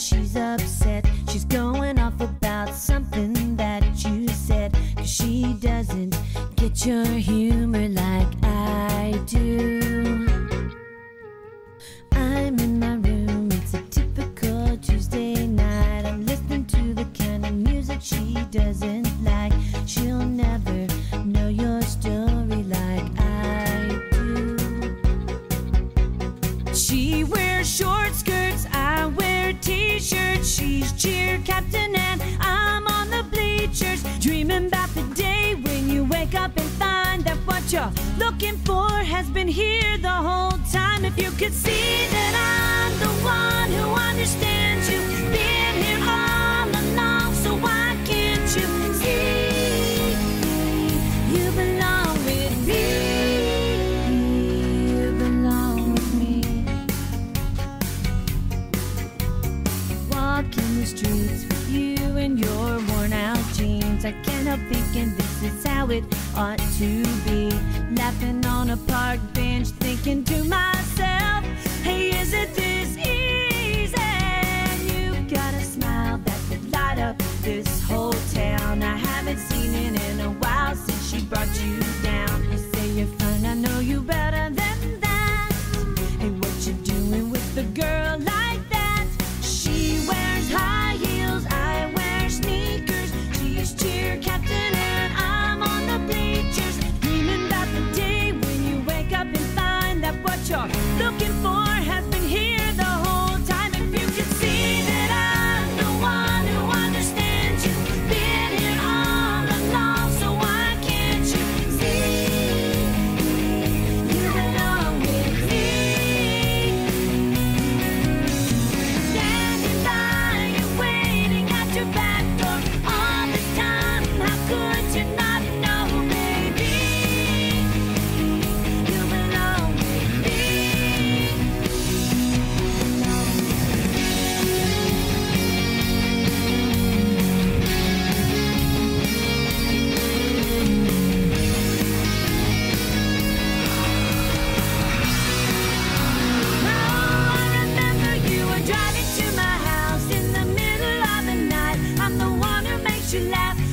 she's upset. She's going off about something that you said. Cause she doesn't get your humor like I do. I'm in my room, it's a typical Tuesday night. I'm listening to the kind of music she doesn't like. She'll never know your story like I do. She Cheer captain and I'm on the bleachers. Dreaming about the day when you wake up and find that what you're looking for has been here the whole time. If you could see that I'm the one who understands I can't help thinking this is how it ought to be. Laughing on a park bench, thinking to myself, hey, is it this easy? And you got a smile that could light up this whole you laugh